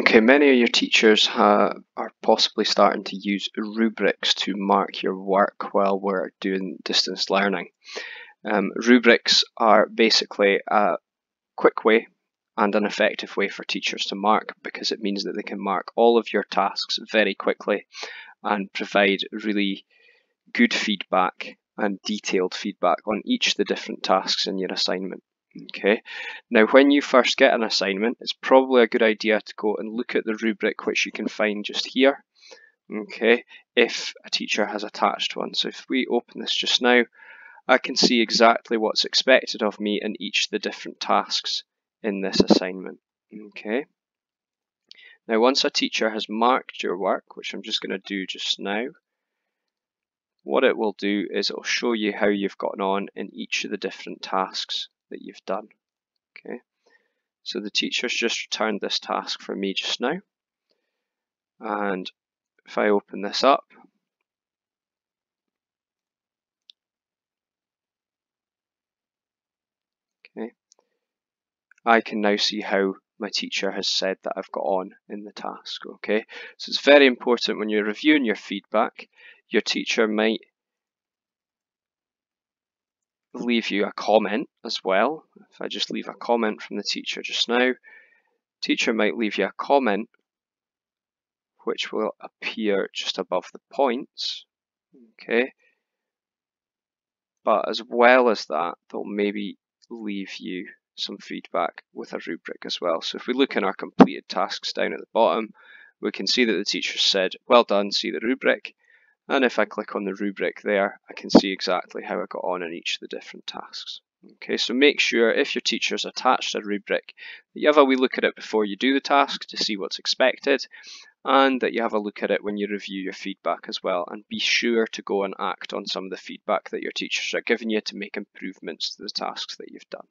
Okay, many of your teachers are possibly starting to use rubrics to mark your work while we're doing distance learning. Um, rubrics are basically a quick way and an effective way for teachers to mark because it means that they can mark all of your tasks very quickly and provide really good feedback and detailed feedback on each of the different tasks in your assignment. Okay, now when you first get an assignment, it's probably a good idea to go and look at the rubric which you can find just here. Okay, if a teacher has attached one. So if we open this just now, I can see exactly what's expected of me in each of the different tasks in this assignment. Okay. Now once a teacher has marked your work, which I'm just going to do just now, what it will do is it will show you how you've gotten on in each of the different tasks that you've done. Okay, so the teacher's just returned this task for me just now. And if I open this up, okay, I can now see how my teacher has said that I've got on in the task. Okay, so it's very important when you're reviewing your feedback, your teacher might leave you a comment as well. If I just leave a comment from the teacher just now, teacher might leave you a comment which will appear just above the points. Okay. But as well as that, they'll maybe leave you some feedback with a rubric as well. So if we look in our completed tasks down at the bottom, we can see that the teacher said, well done, see the rubric. And if I click on the rubric there, I can see exactly how I got on in each of the different tasks. Okay, so make sure if your teacher's attached a rubric that you have a wee look at it before you do the task to see what's expected and that you have a look at it when you review your feedback as well and be sure to go and act on some of the feedback that your teachers are giving you to make improvements to the tasks that you've done.